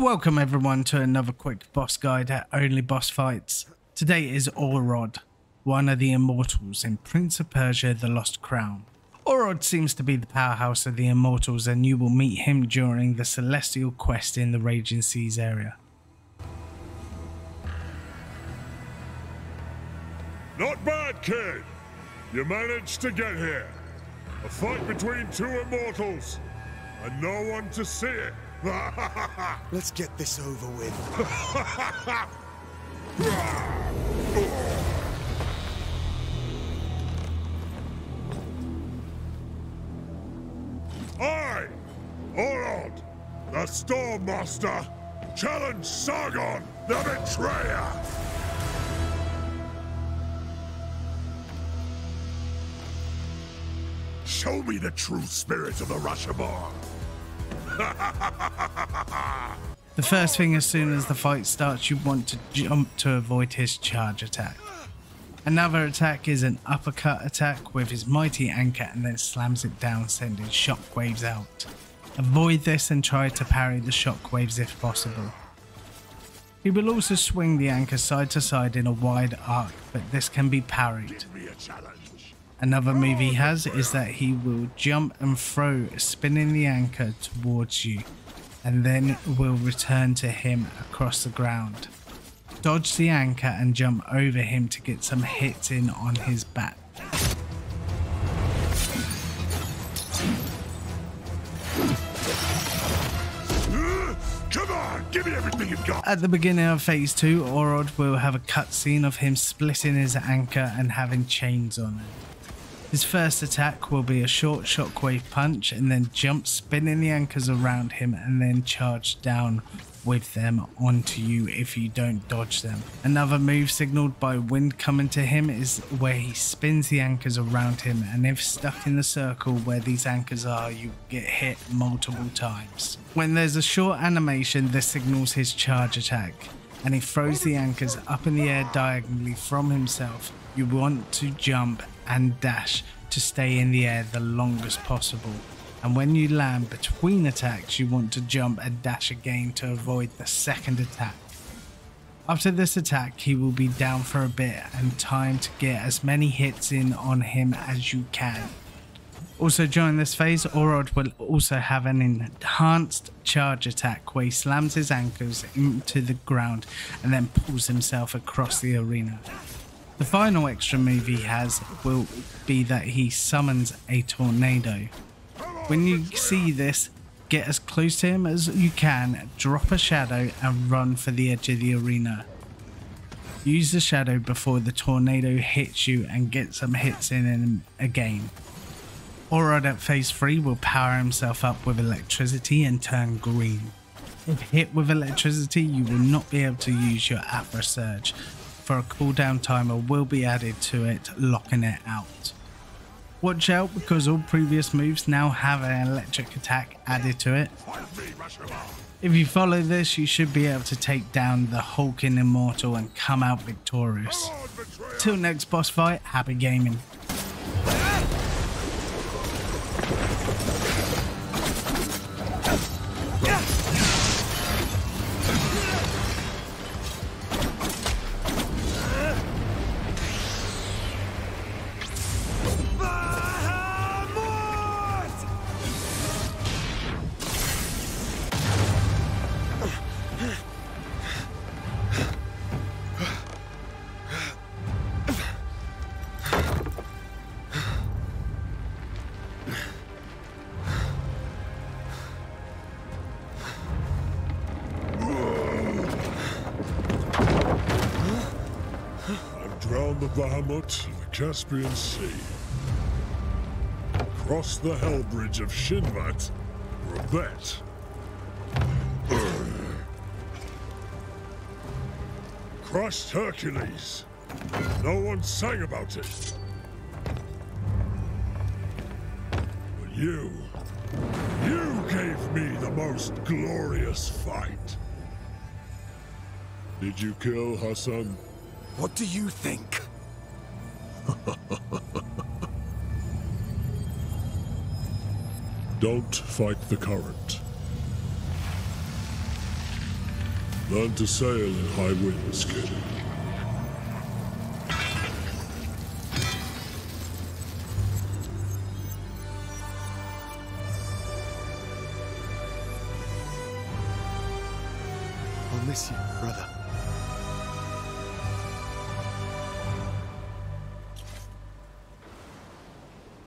Welcome everyone to another quick boss guide at Only Boss Fights. Today is Orod, one of the immortals in Prince of Persia The Lost Crown. Orod seems to be the powerhouse of the immortals and you will meet him during the celestial quest in the Raging Seas area. Not bad, kid. You managed to get here. A fight between two immortals, and no one to see it. Let's get this over with. I, Orod, the Storm Master, challenge Sargon, the Betrayer. Show me the true spirit of the Rashomon. The first thing as soon as the fight starts you want to jump to avoid his charge attack. Another attack is an uppercut attack with his mighty anchor and then slams it down sending shockwaves out. Avoid this and try to parry the shockwaves if possible. He will also swing the anchor side to side in a wide arc but this can be parried. Me a challenge. Another move he has is that he will jump and throw spinning the anchor towards you and then will return to him across the ground. Dodge the anchor and jump over him to get some hits in on his back. Come on, give me everything you've got. At the beginning of phase 2, Orod will have a cutscene of him splitting his anchor and having chains on it. His first attack will be a short shockwave punch and then jump spinning the anchors around him and then charge down with them onto you if you don't dodge them. Another move signaled by wind coming to him is where he spins the anchors around him and if stuck in the circle where these anchors are you get hit multiple times. When there's a short animation this signals his charge attack and he throws the anchors up in the air diagonally from himself. You want to jump and dash to stay in the air the longest possible. And when you land between attacks, you want to jump and dash again to avoid the second attack. After this attack, he will be down for a bit and time to get as many hits in on him as you can. Also during this phase, Orod will also have an enhanced charge attack where he slams his anchors into the ground and then pulls himself across the arena. The final extra move he has will be that he summons a tornado. When you see this, get as close to him as you can, drop a shadow and run for the edge of the arena. Use the shadow before the tornado hits you and get some hits in again. Orod at phase 3 will power himself up with electricity and turn green. If hit with electricity, you will not be able to use your Athra Surge, for a cooldown timer will be added to it, locking it out. Watch out because all previous moves now have an electric attack added to it. If you follow this, you should be able to take down the hulking immortal and come out victorious. Till next boss fight, happy gaming. The Bahamut in the Caspian Sea. Crossed the Hell Bridge of Chinvat a bet. Crushed Hercules. No one sang about it. But you, you gave me the most glorious fight. Did you kill Hassan? What do you think? Don't fight the current. Learn to sail in high winds, kid. I'll miss you, brother.